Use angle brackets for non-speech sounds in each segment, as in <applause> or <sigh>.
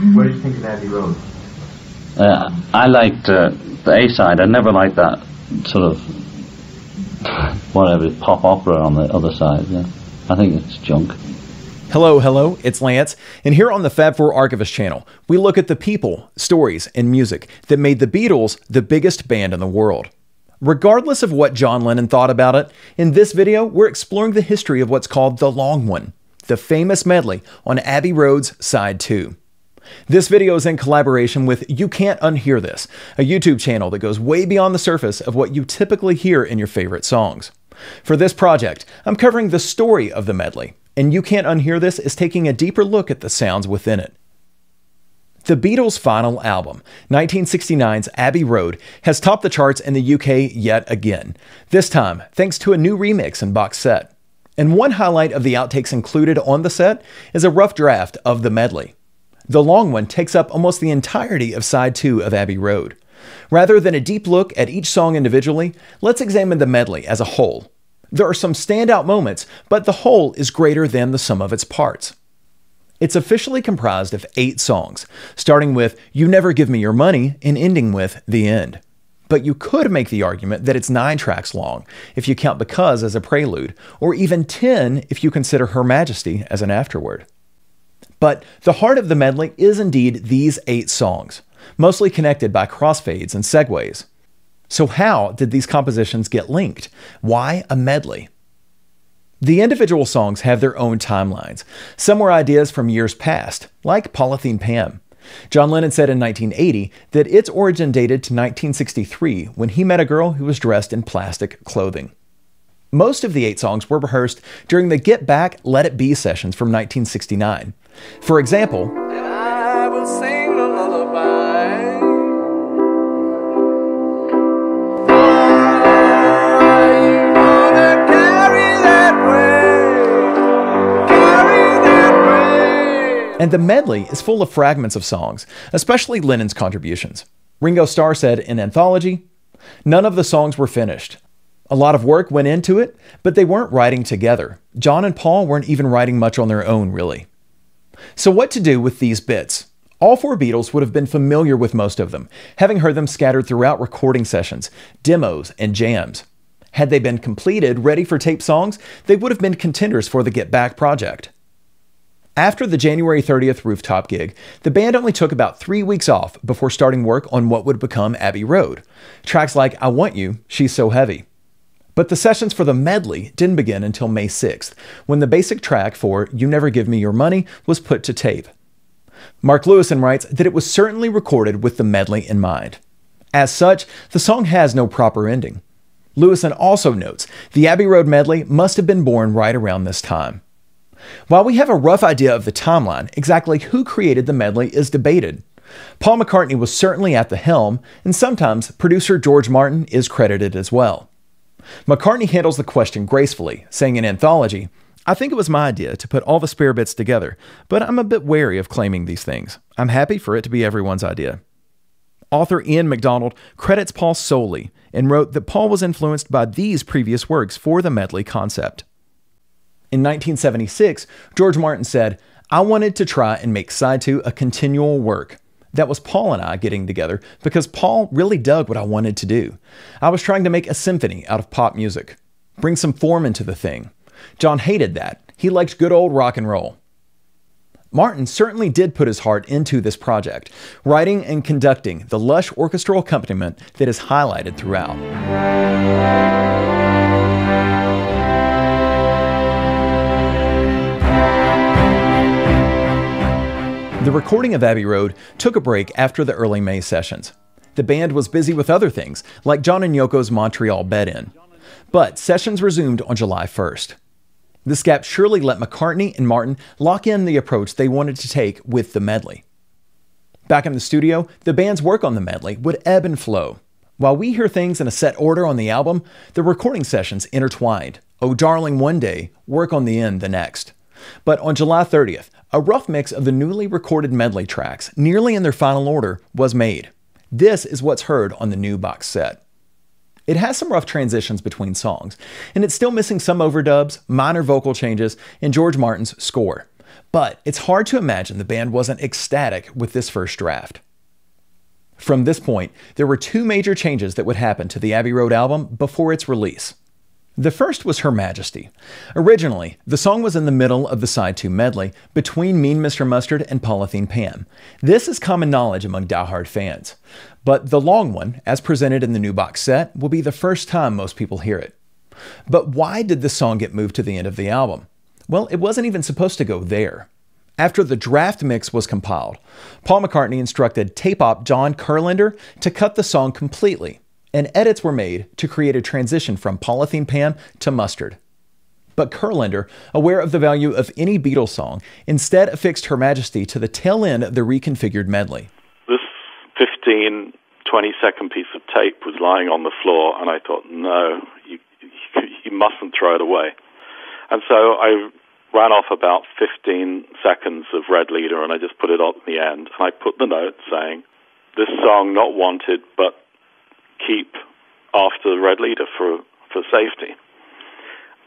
What did you think of Abbey Road? Uh, I liked uh, the A side. I never liked that sort of <laughs> whatever pop opera on the other side. Yeah, I think it's junk. Hello, hello, it's Lance, and here on the Fab 4 Archivist channel, we look at the people, stories, and music that made the Beatles the biggest band in the world. Regardless of what John Lennon thought about it, in this video, we're exploring the history of what's called the Long One, the famous medley on Abbey Road's Side 2. This video is in collaboration with You Can't Unhear This, a YouTube channel that goes way beyond the surface of what you typically hear in your favorite songs. For this project, I'm covering the story of the medley, and You Can't Unhear This is taking a deeper look at the sounds within it. The Beatles' final album, 1969's Abbey Road, has topped the charts in the UK yet again, this time thanks to a new remix and box set. And one highlight of the outtakes included on the set is a rough draft of the medley. The long one takes up almost the entirety of side two of Abbey Road. Rather than a deep look at each song individually, let's examine the medley as a whole. There are some standout moments, but the whole is greater than the sum of its parts. It's officially comprised of eight songs, starting with You Never Give Me Your Money and ending with The End. But you could make the argument that it's nine tracks long, if you count Because as a prelude, or even 10 if you consider Her Majesty as an afterword. But the heart of the medley is indeed these eight songs, mostly connected by crossfades and segues. So, how did these compositions get linked? Why a medley? The individual songs have their own timelines. Some were ideas from years past, like Polythene Pam. John Lennon said in 1980 that its origin dated to 1963 when he met a girl who was dressed in plastic clothing. Most of the eight songs were rehearsed during the Get Back, Let It Be sessions from 1969. For example, And the medley is full of fragments of songs, especially Lennon's contributions. Ringo Starr said in Anthology, None of the songs were finished. A lot of work went into it, but they weren't writing together. John and Paul weren't even writing much on their own, really. So, what to do with these bits? All four Beatles would have been familiar with most of them, having heard them scattered throughout recording sessions, demos, and jams. Had they been completed, ready for tape songs, they would have been contenders for the Get Back project. After the January 30th rooftop gig, the band only took about three weeks off before starting work on what would become Abbey Road. Tracks like I Want You, She's So Heavy. But the sessions for the medley didn't begin until May 6th, when the basic track for You Never Give Me Your Money was put to tape. Mark Lewisohn writes that it was certainly recorded with the medley in mind. As such, the song has no proper ending. Lewisohn also notes the Abbey Road medley must have been born right around this time. While we have a rough idea of the timeline, exactly who created the medley is debated. Paul McCartney was certainly at the helm, and sometimes producer George Martin is credited as well. McCartney handles the question gracefully, saying in Anthology, I think it was my idea to put all the spare bits together, but I'm a bit wary of claiming these things. I'm happy for it to be everyone's idea. Author Ian MacDonald credits Paul solely and wrote that Paul was influenced by these previous works for the medley concept. In 1976, George Martin said, I wanted to try and make side two a continual work. That was Paul and I getting together because Paul really dug what I wanted to do. I was trying to make a symphony out of pop music, bring some form into the thing. John hated that. He liked good old rock and roll. Martin certainly did put his heart into this project, writing and conducting the lush orchestral accompaniment that is highlighted throughout. The recording of Abbey Road took a break after the early May sessions. The band was busy with other things, like John and Yoko's Montreal bed-in. But sessions resumed on July 1st. This gap surely let McCartney and Martin lock in the approach they wanted to take with the medley. Back in the studio, the band's work on the medley would ebb and flow. While we hear things in a set order on the album, the recording sessions intertwined. Oh Darling one day, Work on the End the next. But on July 30th, a rough mix of the newly recorded medley tracks, nearly in their final order, was made. This is what's heard on the new box set. It has some rough transitions between songs, and it's still missing some overdubs, minor vocal changes, and George Martin's score. But it's hard to imagine the band wasn't ecstatic with this first draft. From this point, there were two major changes that would happen to the Abbey Road album before its release. The first was Her Majesty. Originally, the song was in the middle of the side 2 medley between Mean Mr. Mustard and Polythene Pam. This is common knowledge among die-hard fans. But the long one, as presented in the new box set, will be the first time most people hear it. But why did the song get moved to the end of the album? Well, it wasn't even supposed to go there. After the draft mix was compiled, Paul McCartney instructed tape op John Kurlander to cut the song completely and edits were made to create a transition from Polythene Pam to Mustard. But Kurlander, aware of the value of any Beatles song, instead affixed Her Majesty to the tail end of the reconfigured medley. This 15, 20 second piece of tape was lying on the floor, and I thought, no, you, <laughs> you mustn't throw it away. And so I ran off about 15 seconds of Red Leader, and I just put it on the end. And I put the note saying, this song not wanted, but keep after the red leader for for safety.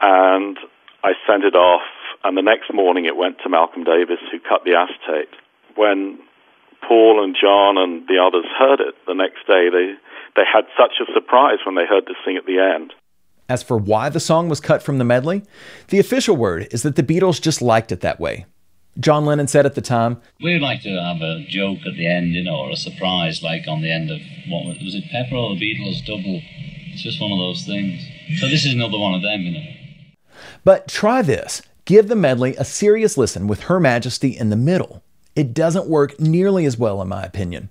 And I sent it off, and the next morning it went to Malcolm Davies, who cut the acetate. When Paul and John and the others heard it the next day, they they had such a surprise when they heard this thing at the end. As for why the song was cut from the medley, the official word is that the Beatles just liked it that way. John Lennon said at the time, We'd like to have a joke at the end, you know, or a surprise, like on the end of what was it, Pepper or the Beatles double? It's just one of those things. So this is another one of them, you know. But try this. Give the medley a serious listen with Her Majesty in the middle. It doesn't work nearly as well, in my opinion.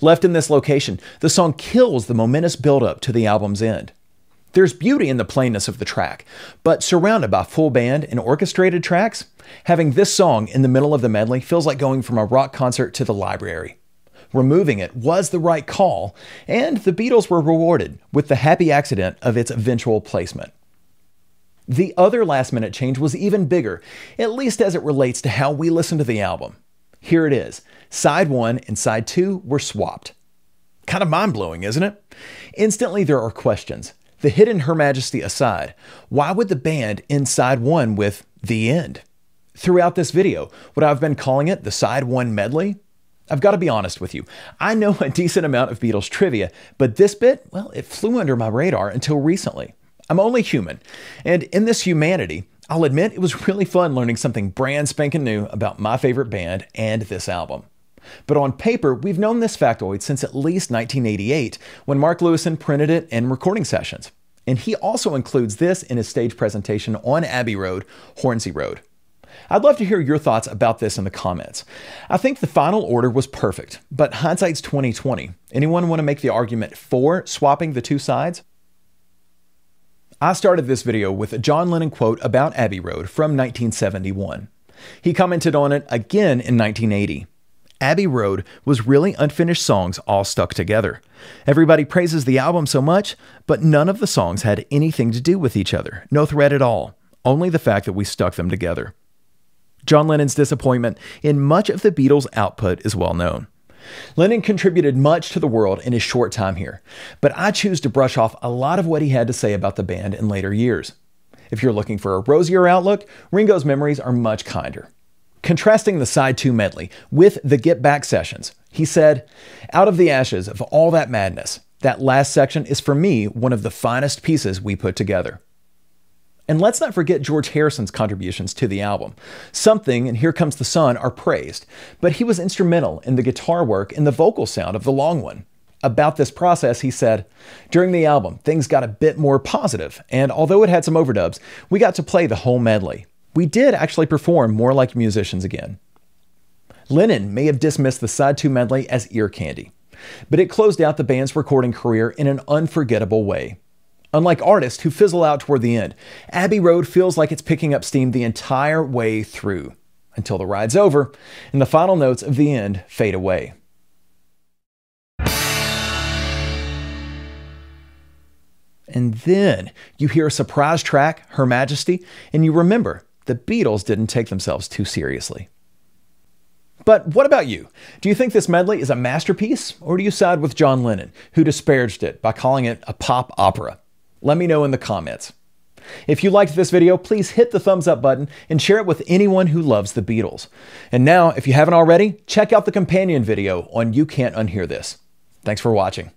Left in this location, the song kills the momentous build up to the album's end. There's beauty in the plainness of the track, but surrounded by full band and orchestrated tracks, having this song in the middle of the medley feels like going from a rock concert to the library. Removing it was the right call, and the Beatles were rewarded with the happy accident of its eventual placement. The other last minute change was even bigger, at least as it relates to how we listen to the album. Here it is side one and side two were swapped. Kind of mind blowing, isn't it? Instantly, there are questions. The hidden Her Majesty aside, why would the band end side one with the end? Throughout this video, what I've been calling it the side one medley, I've got to be honest with you. I know a decent amount of Beatles trivia, but this bit, well, it flew under my radar until recently. I'm only human, and in this humanity, I'll admit it was really fun learning something brand spanking new about my favorite band and this album. But on paper, we've known this factoid since at least 1988 when Mark Lewisohn printed it in recording sessions. And he also includes this in his stage presentation on Abbey Road, Hornsey Road. I'd love to hear your thoughts about this in the comments. I think the final order was perfect, but hindsight's 2020. Anyone want to make the argument for swapping the two sides? I started this video with a John Lennon quote about Abbey Road from 1971. He commented on it again in 1980. Abbey Road was really unfinished songs all stuck together. Everybody praises the album so much, but none of the songs had anything to do with each other, no thread at all, only the fact that we stuck them together. John Lennon's disappointment in much of the Beatles' output is well known. Lennon contributed much to the world in his short time here, but I choose to brush off a lot of what he had to say about the band in later years. If you're looking for a rosier outlook, Ringo's memories are much kinder. Contrasting the side two medley with the Get Back sessions, he said, Out of the ashes of all that madness, that last section is for me one of the finest pieces we put together. And let's not forget George Harrison's contributions to the album. Something and Here Comes the Sun are praised, but he was instrumental in the guitar work and the vocal sound of the long one. About this process, he said, During the album, things got a bit more positive, and although it had some overdubs, we got to play the whole medley we did actually perform more like musicians again. Lennon may have dismissed the side 2 medley as ear candy, but it closed out the band's recording career in an unforgettable way. Unlike artists who fizzle out toward the end, Abbey Road feels like it's picking up steam the entire way through, until the ride's over and the final notes of the end fade away. And then you hear a surprise track, Her Majesty, and you remember the Beatles didn't take themselves too seriously. But what about you? Do you think this medley is a masterpiece, or do you side with John Lennon, who disparaged it by calling it a pop opera? Let me know in the comments. If you liked this video, please hit the thumbs up button and share it with anyone who loves the Beatles. And now, if you haven't already, check out the companion video on You Can't Unhear This. Thanks for watching.